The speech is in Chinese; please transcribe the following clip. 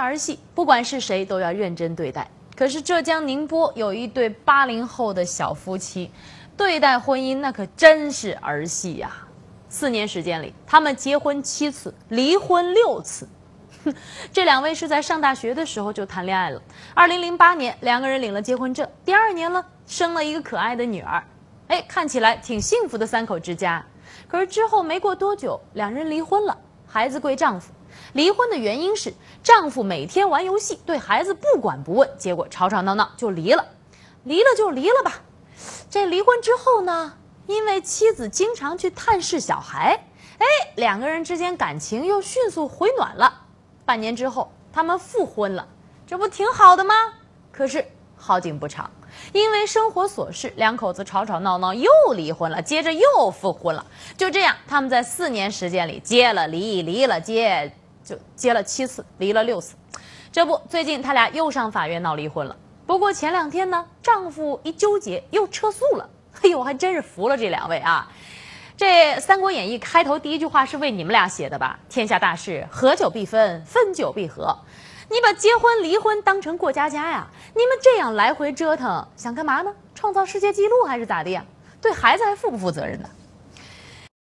儿戏不管是谁都要认真对待。可是浙江宁波有一对八零后的小夫妻，对待婚姻那可真是儿戏呀！四年时间里，他们结婚七次，离婚六次。这两位是在上大学的时候就谈恋爱了。二零零八年，两个人领了结婚证。第二年呢，生了一个可爱的女儿。哎，看起来挺幸福的三口之家。可是之后没过多久，两人离婚了。孩子归丈夫。离婚的原因是丈夫每天玩游戏，对孩子不管不问，结果吵吵闹闹就离了。离了就离了吧。这离婚之后呢，因为妻子经常去探视小孩，哎，两个人之间感情又迅速回暖了。半年之后，他们复婚了，这不挺好的吗？可是好景不长，因为生活琐事，两口子吵吵闹闹又离婚了，接着又复婚了。就这样，他们在四年时间里结了离，离了结。就结了七次，离了六次，这不，最近他俩又上法院闹离婚了。不过前两天呢，丈夫一纠结又撤诉了。哎呦，还真是服了这两位啊！这《三国演义》开头第一句话是为你们俩写的吧？天下大事，合久必分，分久必合。你把结婚离婚当成过家家呀？你们这样来回折腾，想干嘛呢？创造世界纪录还是咋地呀？对孩子还负不负责任呢？